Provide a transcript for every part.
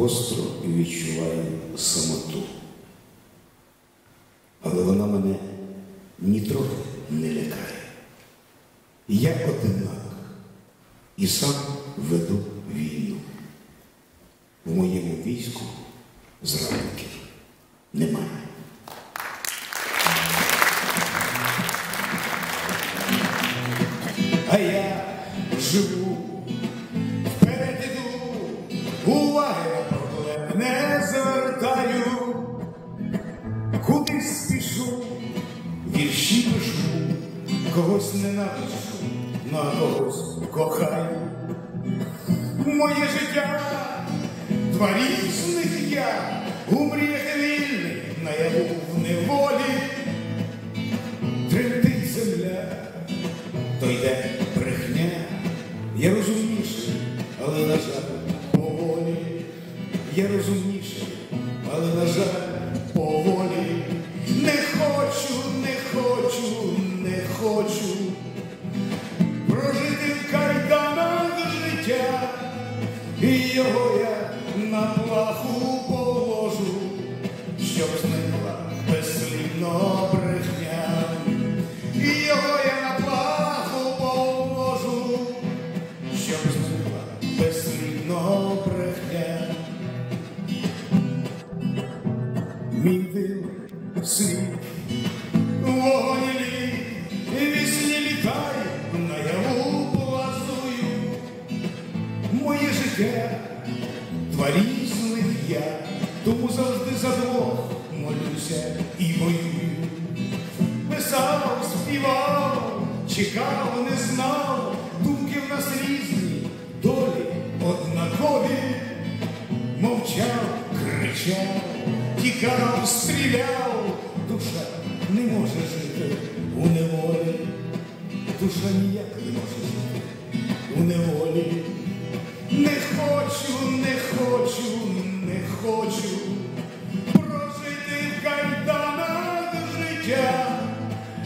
гостро відчуваю самоту. Але вона мене нітрохи не лякає. Я одинак і сам веду війну. В моєму війську зрадників немає. А я живу, уваги на проблеми. Не звертаю, кудись спішу, вірші пишу, когось ненавиджу, ну а когось кохаю. Моє життя. Два різних я, у мріях вільний, наяву в неволі, тремтить земля. То йде брехня, я розумніший, але на жаль, я розумніше, але на жаль, поволі, не хочу, не хочу, не хочу прожити в кайданах життя, і його я на плаху положу, щоб зникла безслідно Мій див світ, вогонь лі, вісні літай, наяву плазую. Моє життя, два різних я, тому завжди за молюся і воюю писав, співав, чекав, не знав, думки в нас різні, долі однакові, мовчав, кричав, тікав, стріляв, душа не може жити у неволі, душа ніяк не може жити у неволі. Не хочу, не хочу, не хочу прожити в кайданах життя,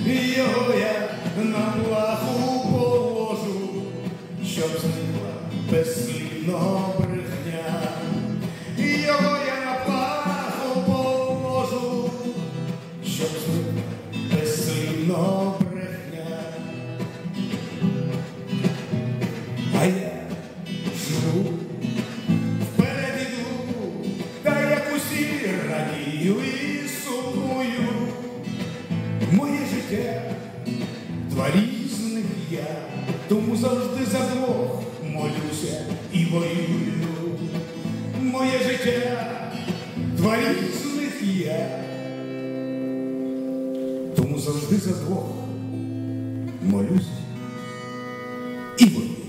його я на плаху положу, щоб зникла безслідно радію і сумую. Моє життя два різних я, тому завжди за двох молюся і воюю. Моє життя два різних я, тому завжди за двох молюся і воюю.